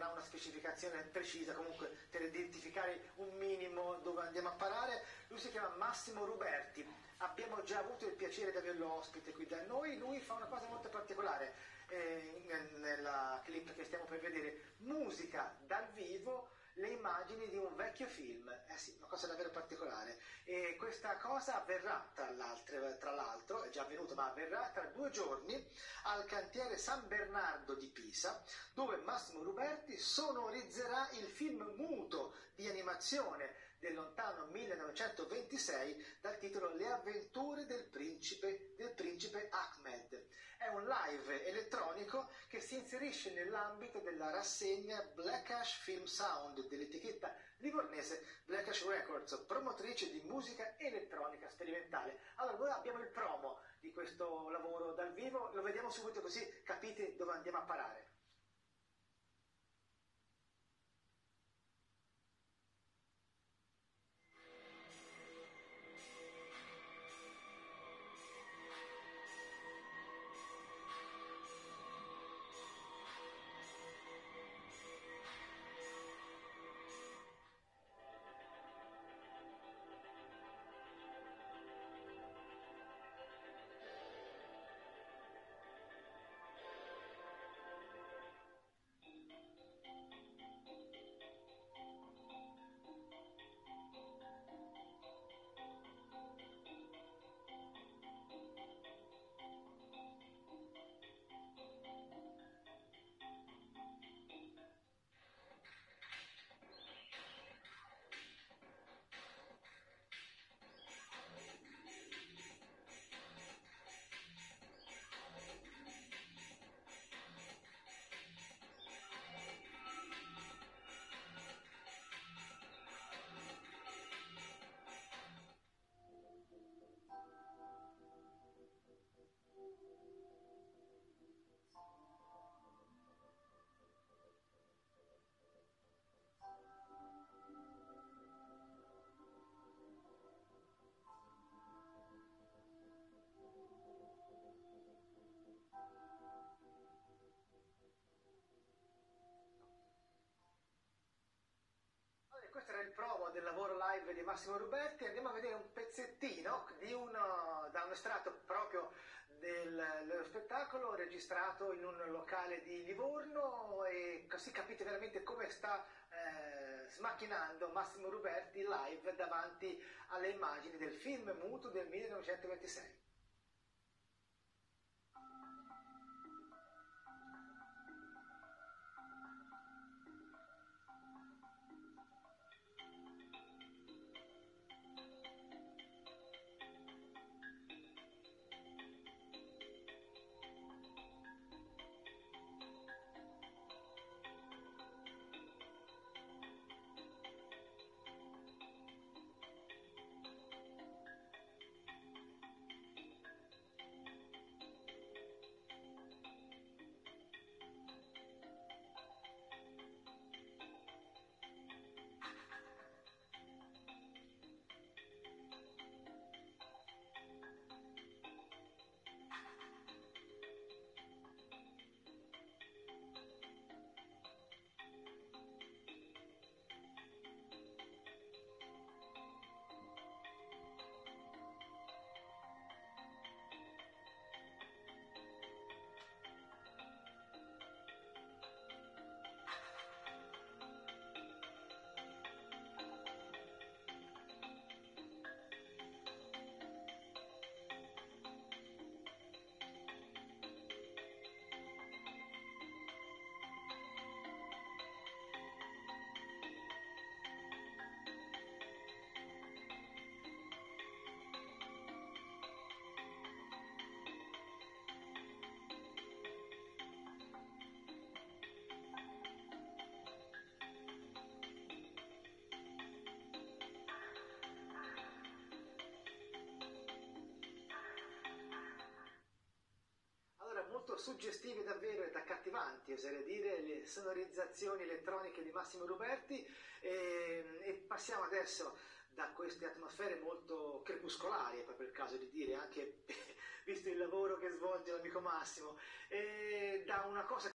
non ha una specificazione precisa, comunque per identificare un minimo dove andiamo a parare. Lui si chiama Massimo Ruberti, abbiamo già avuto il piacere di averlo ospite qui da noi, lui fa una cosa molto particolare eh, nella clip che stiamo per vedere, musica dal vivo le immagini di un vecchio film. Eh sì, una cosa davvero particolare. E questa cosa avverrà, tra, tra l'altro, è già avvenuto, ma avverrà tra due giorni al cantiere San Bernardo di Pisa, dove Massimo Ruberti sonorizzerà il film muto di animazione del lontano 1926 dal titolo Le avventure del principe, un live elettronico che si inserisce nell'ambito della rassegna Black Ash Film Sound dell'etichetta livornese Black Ash Records, promotrice di musica elettronica sperimentale. Allora, noi abbiamo il promo di questo lavoro dal vivo, lo vediamo subito così capite dove andiamo a parare. Del lavoro live di Massimo Ruberti, andiamo a vedere un pezzettino uno, da un estratto proprio del, dello spettacolo registrato in un locale di Livorno e così capite veramente come sta eh, smacchinando Massimo Ruberti live davanti alle immagini del film muto del 1926. Suggestive davvero ed accattivanti, oserei dire, le sonorizzazioni elettroniche di Massimo Ruberti e, e passiamo adesso da queste atmosfere molto crepuscolari, è proprio il caso di dire, anche visto il lavoro che svolge l'amico Massimo, da una cosa